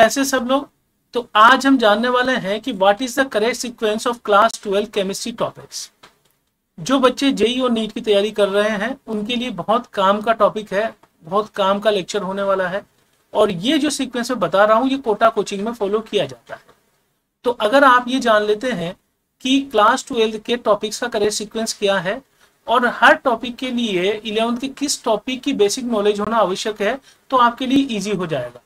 कैसे सब लोग? तो आज हम जानने वाले हैं कि what is the correct sequence of class twelve chemistry topics जो बच्चे जेई और नीट की तैयारी कर रहे हैं, उनके लिए बहुत काम का टॉपिक है, बहुत काम का लेक्चर होने वाला है। और ये जो सीक्वेंस में बता रहा हूँ, ये कोटा कोचिंग में फॉलो किया जाता है। तो अगर आप ये जान लेते हैं कि क्लास ट्वेल्थ के टॉपिक्स का करेक्ट सीक्वेंस क्या है, और हर टॉपिक के लिए इलेवंथ के किस टॉपिक की बेसिक नॉलेज होना आवश्यक है तो आपके लिए इजी हो जाएगा।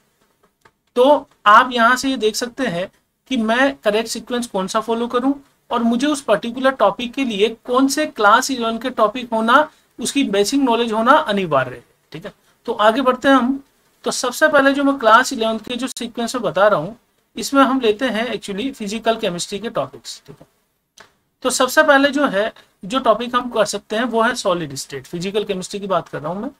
तो आप यहाँ से ये देख सकते हैं कि मैं करेक्ट सीक्वेंस कौन सा फॉलो करूँ और मुझे उस पर्टिकुलर टॉपिक के लिए कौन से क्लास इलेवन के टॉपिक होना, उसकी बेसिक नॉलेज होना अनिवार्य है, ठीक है? तो आगे बढ़ते हैं हम। तो सबसे पहले जो मैं क्लास इलेवंथ के जो सीक्वेंस में बता रहा हूँ, इसमें हम लेते हैं एक्चुअली फ़िज़िकल केमिस्ट्री के टॉपिक्स ठीक है? तो सबसे पहले जो है, जो टॉपिक हम कर सकते हैं वो है सॉलिड स्टेट फ़िज़िकल केमिस्ट्री की बात कर रहा हूँ मैं।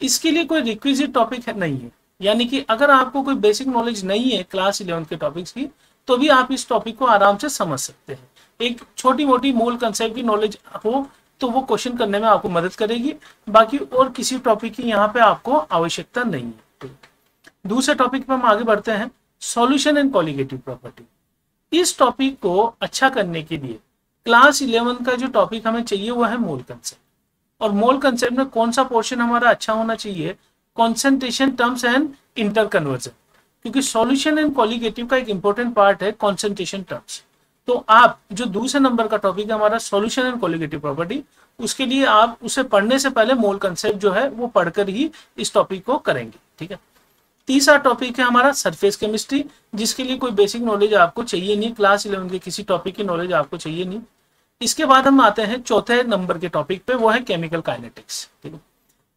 इसके लिए कोई रिक्विजिट टॉपिक नहीं है। यानी कि अगर आपको कोई बेसिक नॉलेज नहीं है क्लास इलेवन के टॉपिक्स की तो भी आप इस टॉपिक को आराम से समझ सकते हैं। एक छोटी मोटी मूल कंसेप्ट की नॉलेज हो तो वो क्वेश्चन करने में आपको मदद करेगी। बाकी और किसी टॉपिक की यहाँ पे आपको आवश्यकता नहीं है। दूसरे टॉपिक पर हम आगे बढ़ते हैं सॉल्यूशन एंड कॉलिगेटिव प्रॉपर्टी इस टॉपिक को अच्छा करने के लिए क्लास इलेवन का जो टॉपिक हमें चाहिए, वो है मोल कंसेप्ट और मोल कंसेप्ट में कौन सा पोर्शन हमारा अच्छा होना चाहिए concentration terms and inter conversion क्योंकि सॉल्यूशन एंड कॉलिगेटिव का एक इंपॉर्टेंट पार्ट है कॉन्सेंट्रेशन टर्म्स तो आप जो दूसरे नंबर का टॉपिक है हमारा सॉल्यूशन एंड कॉलिगेटिव प्रॉपर्टी उसके लिए आप उसे पढ़ने से पहले मोल कंसेप्ट जो है वो पढ़कर ही इस टॉपिक को करेंगे, ठीक है? तीसरा टॉपिक है हमारा सरफेस केमिस्ट्री जिसके लिए कोई बेसिक नॉलेज आपको चाहिए नहीं क्लास इलेवन के किसी टॉपिक की नॉलेज आपको चाहिए नहीं। इसके बाद हम आते हैं चौथे नंबर के टॉपिक पे, वो है केमिकल काइनेटिक्स ठीक है?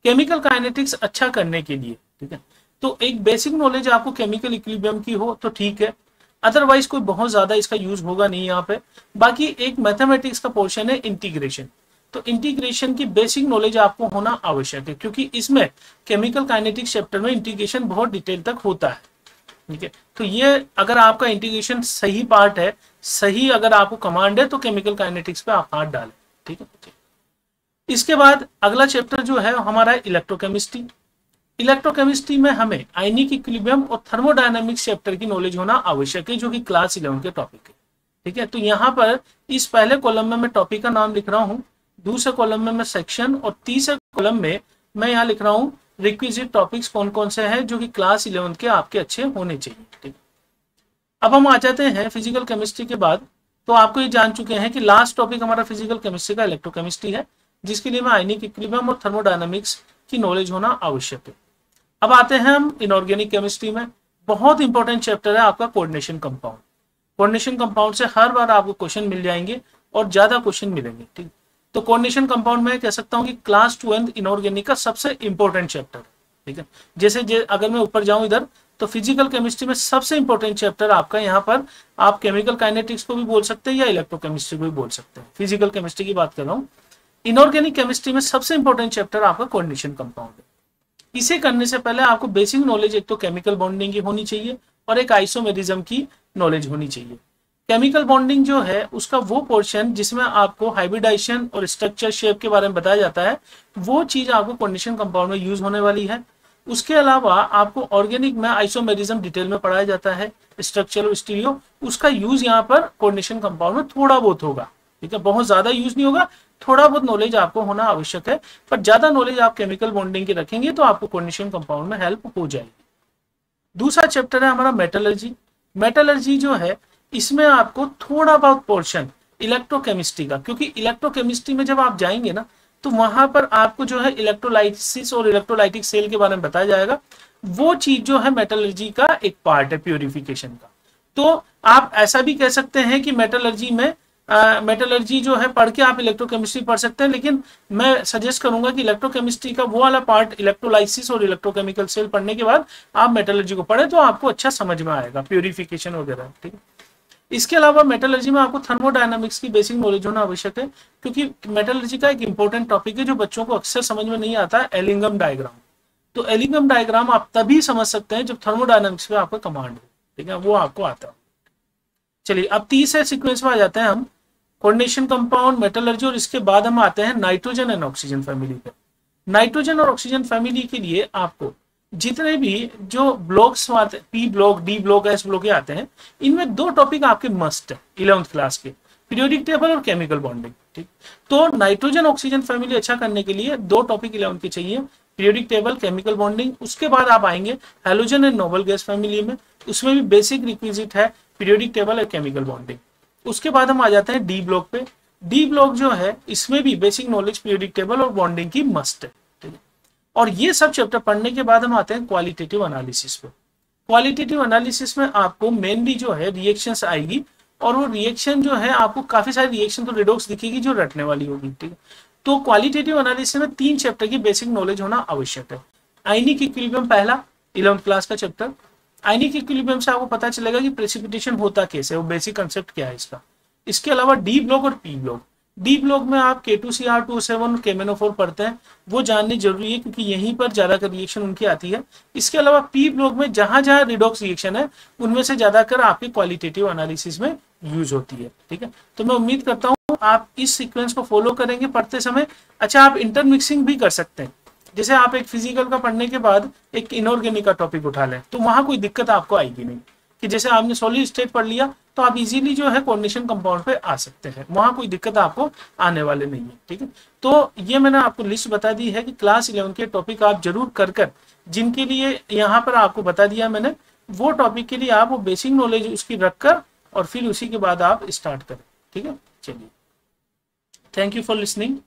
केमिकल काइनेटिक्स अच्छा करने के लिए, ठीक है? तो एक बेसिक नॉलेज आपको केमिकल इक्विलिब्रियम की हो तो ठीक है। अदरवाइज़ कोई बहुत ज़्यादा इसका यूज़ होगा नहीं यहाँ पे। बाकी एक मैथमेटिक्स का पोर्शन है इंटीग्रेशन तो इंटीग्रेशन की बेसिक नॉलेज आपको होना आवश्यक है, क्योंकि इसमें केमिकल काइनेटिक्स चैप्टर में इंटीग्रेशन बहुत डिटेल तक होता है, ठीक है? तो ये अगर आपका इंटीग्रेशन सही पार्ट है, सही अगर आपको कमांड है तो केमिकल काइनेटिक्स पे आप हाथ डालें, ठीक है? इसके बाद अगला चैप्टर जो है हमारा इलेक्ट्रोकेमिस्ट्री इलेक्ट्रोकेमिस्ट्री में हमें आइनिक इक्विलिब्रियम और थर्मोडायनामिक्स चैप्टर की नॉलेज होना आवश्यक है, जो कि क्लास इलेवन के टॉपिक है। ठीक है तो यहाँ पर इस पहले कॉलम में मैं टॉपिक का नाम लिख रहा हूँ, दूसरे कॉलम में मैं सेक्शन और तीसरे कॉलम में मैं यहाँ लिख रहा हूँ रिक्विजिट टॉपिक्स कौन कौन से हैं, जो कि क्लास इलेवन के आपके अच्छे होने चाहिए। ठीक अब हम आ जाते हैं फ़िज़िकल केमिस्ट्री के बाद। तो आपको ये जान चुके हैं कि लास्ट टॉपिक हमारा फ़िज़िकल केमिस्ट्री का इलेक्ट्रोकेमिस्ट्री है। जिसके लिए मैं आयनिक इक्विलिब्रियम और थर्मोडायनामिक्स की नॉलेज होना आवश्यक है। अब आते हैं हम इनऑर्गेनिक केमिस्ट्री में। बहुत इंपॉर्टेंट चैप्टर है आपका कोऑर्डिनेशन कंपाउंड कोऑर्डिनेशन कंपाउंड से हर बार आपको क्वेश्चन मिल जाएँगे और ज़्यादा क्वेश्चन मिलेंगे ठीक? तो कोऑर्डिनेशन कंपाउंड में कह सकता हूँ कि क्लास ट्वेल्थ इनऑर्गेनिक का सबसे इंपॉर्टेंट चैप्टर ठीक है? जैसे जे, अगर मैं ऊपर जाऊँ इधर तो फ़िज़िकल केमिस्ट्री में सबसे इंपॉर्टेंट चैप्टर आपका यहाँ पर आप केमिकल काइनेटिक्स को भी बोल सकते हैं या इलेक्ट्रोकेमिस्ट्री को भी बोल सकते हैं। फ़िज़िकल केमिस्ट्री की बात कर रहा हूँ। इनऑर्गेनिक केमिस्ट्री में सबसे इंपॉर्टेंट चैप्टर आपका कोऑर्डिनेशन कंपाउंड है। इसे करने से पहले आपको बेसिक नॉलेज एक तो केमिकल बॉन्डिंग की होनी चाहिए और एक आइसोमेरिज्म की नॉलेज होनी चाहिए। केमिकल बॉन्डिंग जो है, उसका वो पोर्शन जिसमें आपको हाइब्रिडाइजेशन और स्ट्रक्चर शेप के बारे में बताया जाता है, वो चीज़ आपको कंडीशन कंपाउंड में यूज़ होने वाली है। उसके अलावा आपको ऑर्गेनिक में आइसोमेरिज्म डिटेल में पढ़ाया जाता है स्ट्रक्चर और स्टीरियो उसका यूज़ यहाँ पर कोऑर्डिनेशन कंपाउंड में थोड़ा बहुत होगा। ठीक है, बहुत ज़्यादा यूज़ नहीं होगा थोड़ा बहुत नॉलेज आपको होना आवश्यक है, पर ज़्यादा नॉलेज आप केमिकल बॉन्डिंग की रखेंगे तो आपको कोऑर्डिनेशन कंपाउंड में हेल्प हो जाएगी। दूसरा चैप्टर है हमारा मेटलर्जी मेटलर्जी जो है, इसमें आपको थोड़ा बहुत पोर्शन इलेक्ट्रोकेमिस्ट्री का, क्योंकि इलेक्ट्रोकेमिस्ट्री में जब आप जाएँगे ना तो वहाँ पर आपको जो है इलेक्ट्रोलाइसिस और इलेक्ट्रोलाइटिक सेल के बारे में बताया जाएगा। वो चीज़ जो है मेटलर्जी का एक पार्ट है प्योरिफिकेशन का। तो आप ऐसा भी कह सकते हैं कि मेटलर्जी में मेटलर्जी जो है, पढ़ के आप इलेक्ट्रोकेमिस्ट्री पढ़ सकते हैं, लेकिन मैं सजेस्ट करूँगा कि इलेक्ट्रोकेमिस्ट्री का वो वाला पार्ट इलेक्ट्रोलाइसिस और इलेक्ट्रोकेमिकल सेल पढ़ने के बाद आप मेटलर्जी को पढ़े तो आपको अच्छा समझ में आएगा प्योरिफिकेशन वगैरह, ठीक? है इसके अलावा मेटलर्जी में आपको थर्मोडायनामिक्स की बेसिक नॉलेज होना आवश्यक है, क्योंकि मेटलर्जी का एक इंपॉर्टेंट टॉपिक है, जो बच्चों को अक्सर समझ में नहीं आता है एलिंगम डायग्राम तो एलिंगम डायग्राम आप तभी समझ सकते हैं, जब थर्मोडायनामिक्स पे आपका कमांड हो, ठीक है? वो आपको आता चलिए, अब तीसरे सीक्वेंस में आ जाते हैं हम। कोऑर्डिनेशन कंपाउंड मेटलर्जी और इसके बाद हम आते हैं नाइट्रोजन एंड ऑक्सीजन फैमिली पे। नाइट्रोजन और ऑक्सीजन फैमिली के लिए आपको जितने भी जो ब्लॉक्स आते P block D block S block आते हैं, इनमें दो टॉपिक आपके मस्ट है इलेवंथ क्लास के। पीरियोडिक टेबल और केमिकल बॉन्डिंग ठीक? तो नाइट्रोजन ऑक्सीजन फैमिली अच्छा करने के लिए दो टॉपिक इलेवंथ के चाहिए। पीरियोडिक टेबल केमिकल बॉन्डिंग उसके बाद आप आएँगे halogen and noble gas family में। उसमें भी बेसिक रिक्विजिट है पीरियोडिक टेबल और केमिकल बॉन्डिंग उसके बाद हम आ जाते हैं डी ब्लॉक पे। डी ब्लॉक जो है, इसमें भी बेसिक नॉलेज पीरियोडिक टेबल और बॉन्डिंग की मस्ट है। ठीक है? और ये सब चैप्टर पढ़ने के बाद हम आते हैं क्वालिटेटिव एनालिसिस पे। क्वालिटेटिव एनालिसिस में आपको मेनली जो है रिएक्शंस आएगी और वो रिएक्शन जो है, आपको काफ़ी सारी रिएक्शन तो रिडोक्स दिखेगी जो रटने वाली होगी, ठीक है? तो क्वालिटेटिव एनालिसिस में तीन चैप्टर की बेसिक नॉलेज होना आवश्यक है। आइनिक इक्विलिब्रियम पहला इलेवंथ क्लास का चैप्टर आइनिक इक्विलिब्रियम से आपको पता चलेगा कि प्रेसिपिटेशन होता कैसे वो बेसिक कंसेप्ट क्या है इसका। इसके अलावा डी ब्लॉक और पी ब्लॉक डी ब्लॉक में आप K two C R two seven केमेनोफोर पढ़ते हैं, वो जाननी ज़रूरी है क्योंकि यहीं पर ज़्यादातर रिएक्शन उनकी आती है। इसके अलावा पी ब्लॉक में जहाँ जहाँ रिडॉक्स रिएक्शन है, उनमें से ज़्यादातर आपके क्वालिटेटिव एनालिसिस में यूज़ होती है, ठीक है? तो मैं उम्मीद करता हूँ आप इस सीक्वेंस को फॉलो करेंगे पढ़ते समय। अच्छा आप इंटरमिक्सिंग भी कर सकते हैं। जैसे आप एक फ़िज़िकल का पढ़ने के बाद एक इनऑर्गेनिक का टॉपिक उठा लें तो वहाँ कोई दिक्कत आपको आएगी नहीं। कि जैसे आपने सॉलिड स्टेट पढ़ लिया तो आप इजीली जो है कोऑर्डिनेशन कंपाउंड पे आ सकते हैं। वहाँ कोई दिक्कत आपको आने वाले नहीं है, ठीक है? तो ये मैंने आपको लिस्ट बता दी है कि क्लास इलेवन के टॉपिक आप ज़रूर कर कर जिनके लिए यहाँ पर आपको बता दिया मैंने, वो टॉपिक के लिए आप वो बेसिक नॉलेज उसकी रखकर और फिर उसी के बाद आप स्टार्ट करें, ठीक है? चलिए। Thank you for listening